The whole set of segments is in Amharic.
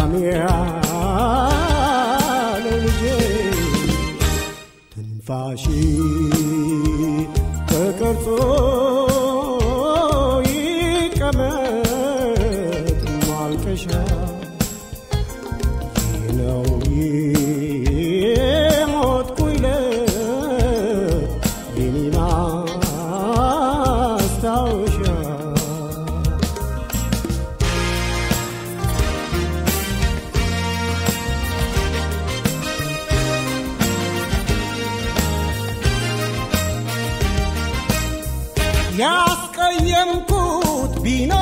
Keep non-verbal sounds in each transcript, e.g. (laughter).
ሰላም ያለ ልጄ ትንፋሽ ተቀርጾ Crească-i cu bine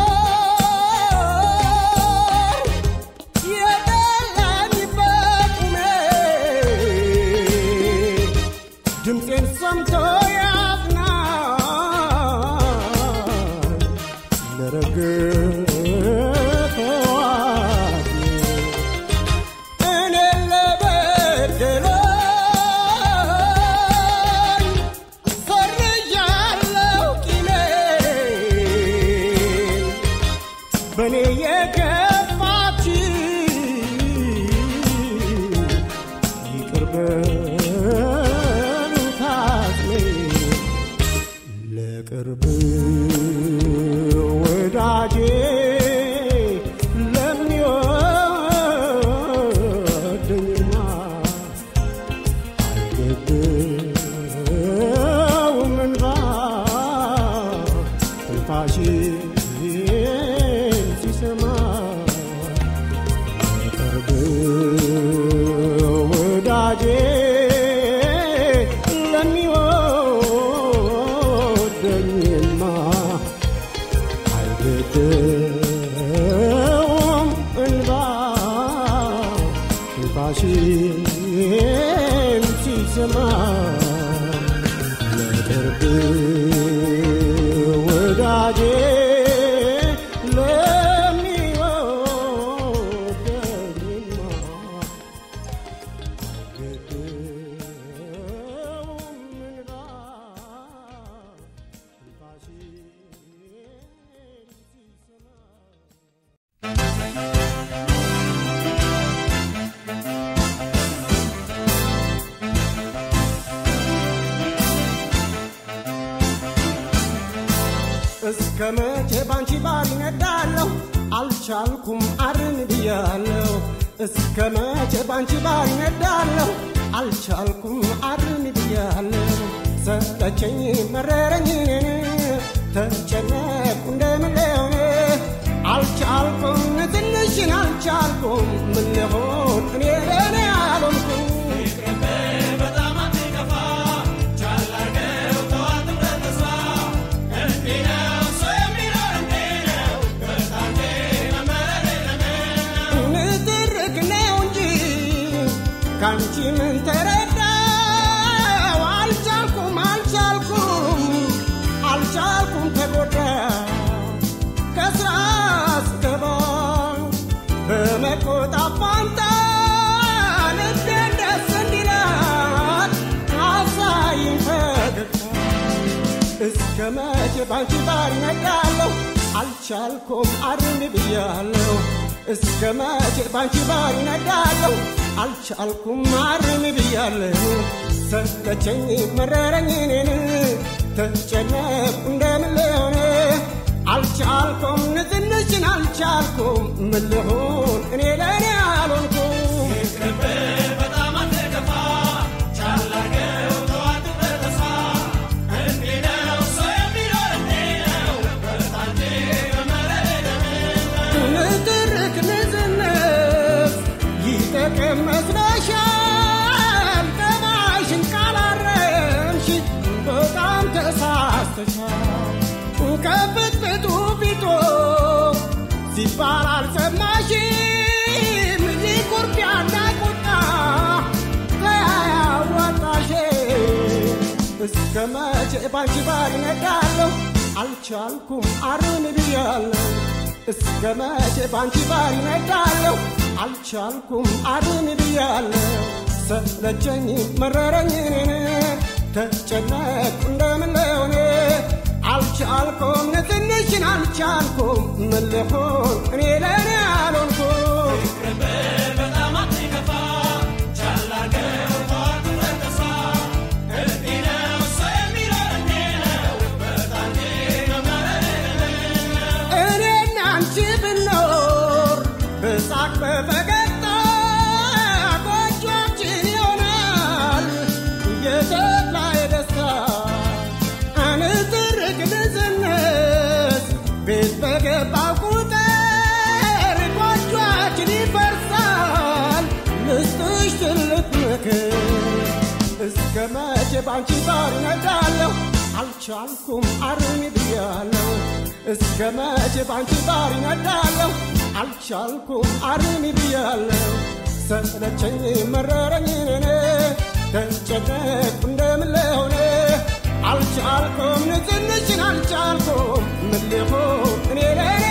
发现。ባንቺ ባር ይነዳለሁ አልቻልኩም አርን ብያለሁ። ሰለቸኝ መረረኝ። ተጨነቁ እንደምን ሊሆን አልቻልኩም ትንሽን አልቻልኩም። ምን ልሆን እኔ ለእኔ እስከ መቼ ባንቺ ባር ይነዳለሁ አልቻልኩም አርም ብያለሁ። እስከ መቼ ባንቺ ባር ይነዳለሁ አልቻልኩም አርም ብያለሁ። ሰለቸኝ መረረኝ እኔን። ተጨነቁ እንደምን አልቻልኩም ንዝንሽን አልቻልኩም። ምን እኔ ለእኔ እስከ መቼ ባንቺ ባር አልቻልኩም አርን ብያለሁ። እስከ መቼ ባንቺ ባር አልቻልኩም አርን ብያለሁ። ሰለቸኝ መረረኝ እኔን። ተጨነቁ እንደምን ልሆን አልቻልኩም ንትንሽን አልቻልኩም። ምን እኔ ለእኔ አልሆንኩም ይነዳለሁ አልቻልኩም አርሚ ብያለሁ። እስከ መቼ ባንቺ ባር ይነዳለሁ? አልቻልኩም አርሚ ብያለሁ። ሰለቸኝ መረረኝ እኔ። ተጨነቅኩ እንደምን አልቻልኩም ንዝንሽን አልቻልኩም። ምን እኔ ለእኔ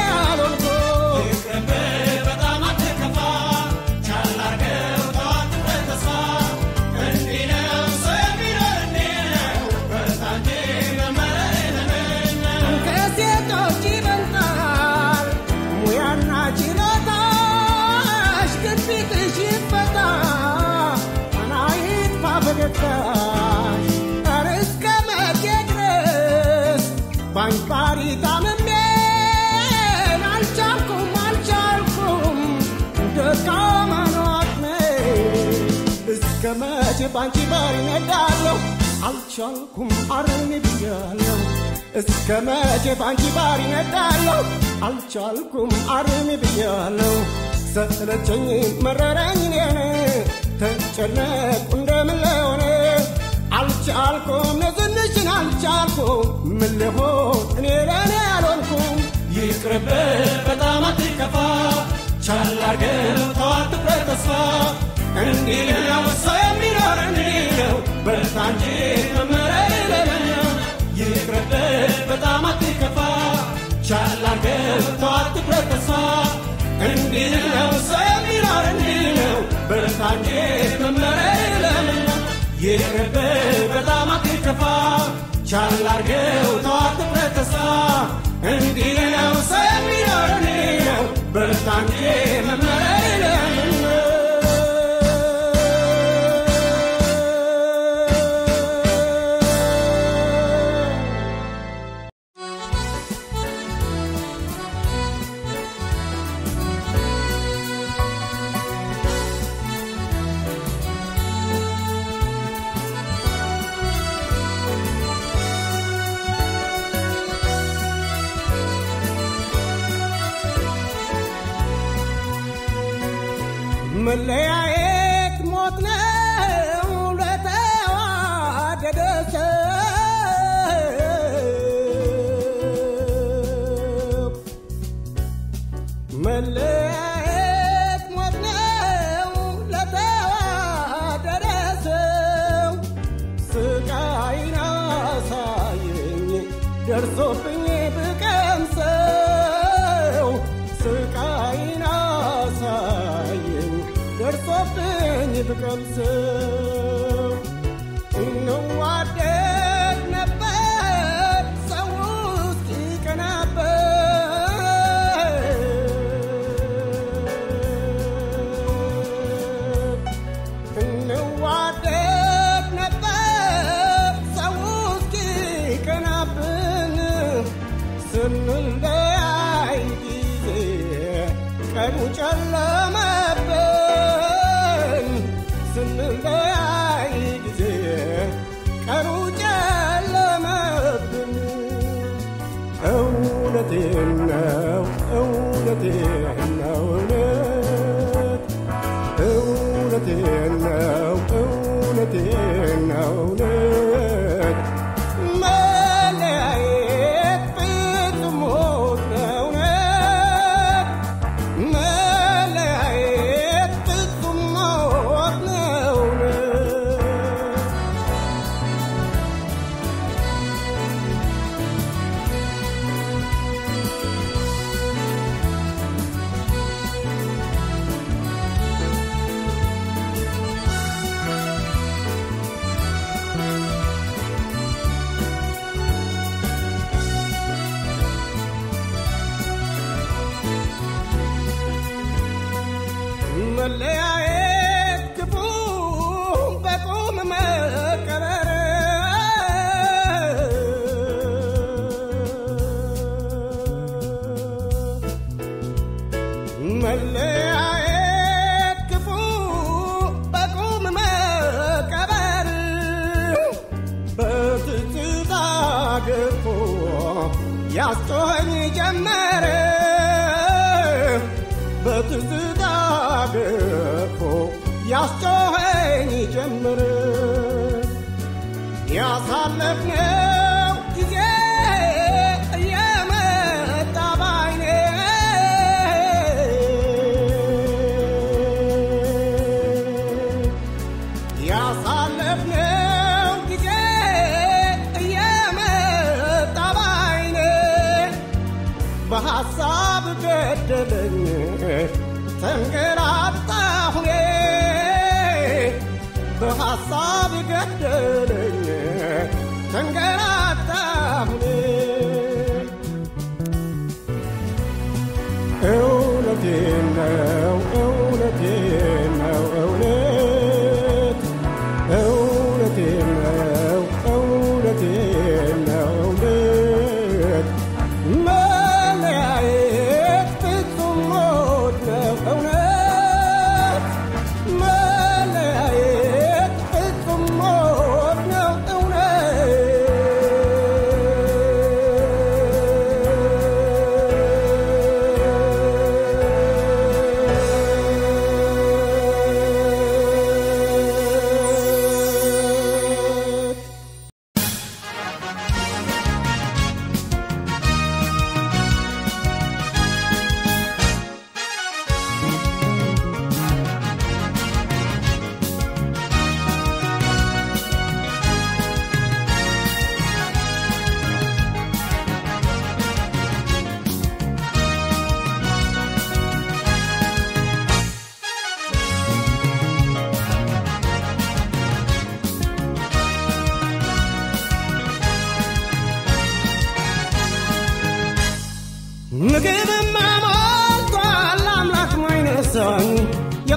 እስከ መቼ ድረስ ባንባሪ ታምሜን አልቻልኩም እስከ መቼ ባንቺ ባር ይነዳለሁ አልቻልኩም አርሚ ብያለሁ ሰለቸኝ መረረኝ እኔን። ተጨነቁ እንደምን ልሆን አልቻልኩም ንዝንሽን አልቻልኩም። ምን እኔ ለእኔ አልሆንኩም። ይቅርብህ በጣም አትከፋ። ቻል ተዋት ተስፋ። እንዲህ ነው ሰው ነው። በርታ እንጂ መመረር የሌለው ይቅርብህ በጣም አትከፋ አርገው ተዋት ትኩረት እንዲህ ነው ሰው የሚኖር እንዲህ ነው በርታ እንጂ መመረር በጣም አትከፋ ቻል አርገው ተዋት ትኩረት እንዲህ ነው ሰው የሚኖር እንዲህ ነው በርታ እንጂ हिमालय आए the comes لنا وأولادنا መለያየት ክፉ በቁም መቀበር በትዝታ ገፎ ያስጮኸኝ ጀመረ። በትዝታ ገፎ ያስጮ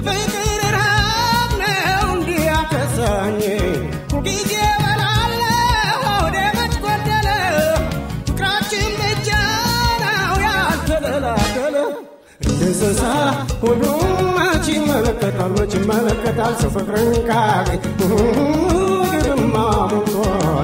ፍቅር ረሃብ ነው እንዲያከሳኝ ሁልጊዜ በላለሁ ደመች ጎደለ ፍቅራችን ብቻ ነው ያልተደላደለ እንደ እንስሳ ሁሉም መች ይመለከታል መች ይመለከታል ሰው ፍቅርን ካገኝ ግርማ ሞልቷል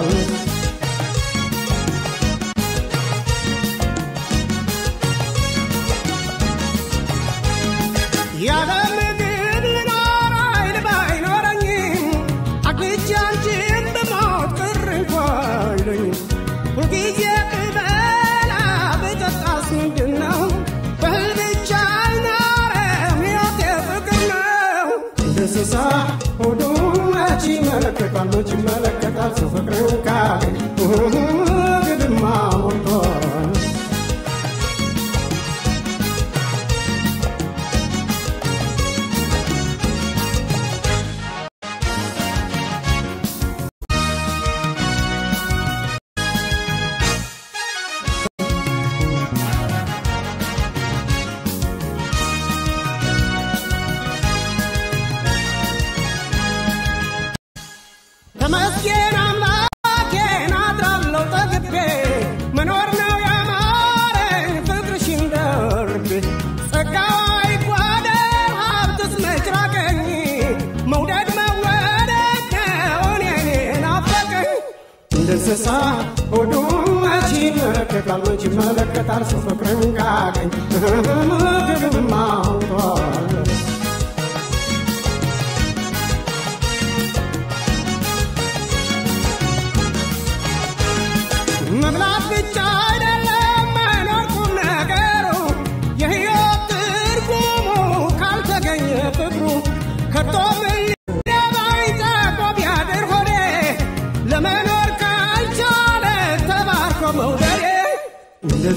ይመለከታል ሰው ፍቅርን ፍቅርን (laughs)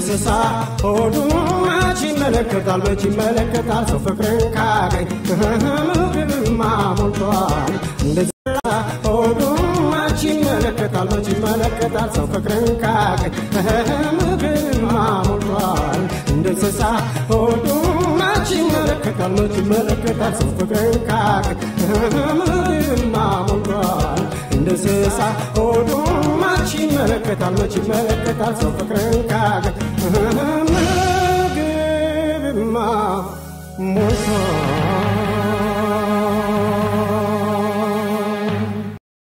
እንስሳ ሆዱ መች ይመለከታል መች ይመለከታል። ሰው ፍቅርን ካገኝ ምግብማ ሞልቷል እንደ እንስሳ ሆዱ መች ይመለከታል መች ይመለከታል። ሰው ፍቅርን ካገኝ ምግብማ ሞልቷል እንደ እንስሳ ሆዱ መች ይመለከታል መች ይመለከታል። ሰው ፍቅርን ካገኝ ምግብማ ሞልቷል እንደ እንስሳ ሆዱ መች ይመለከታል? መች ይመለከታል? ሰው ፍቅርን ካገኝ ምግብማ ሞልቷል